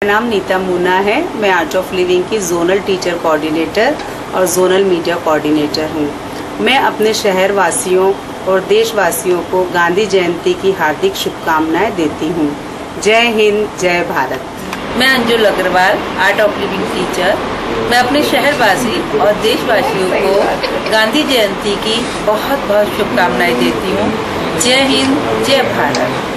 मेरा नाम नीता मुना है। मैं आर्ट ऑफ़ लिविंग की जोनल टीचर कोऑर्डिनेटर और जोनल मीडिया कोऑर्डिनेटर हूँ। मैं अपने शहर वासियों और देशवासियों को गांधी जयंती की हार्दिक शुभकामनाएँ देती हूँ। जय हिंद, जय भारत। मैं Anjul Agrawal art of living teacher मैं अपने शहरवासी और देशवासियों को गांधी जयंती की बहुत बहुत शुभकामनाएँ देती हूँ। जय हिंद, जय भारत।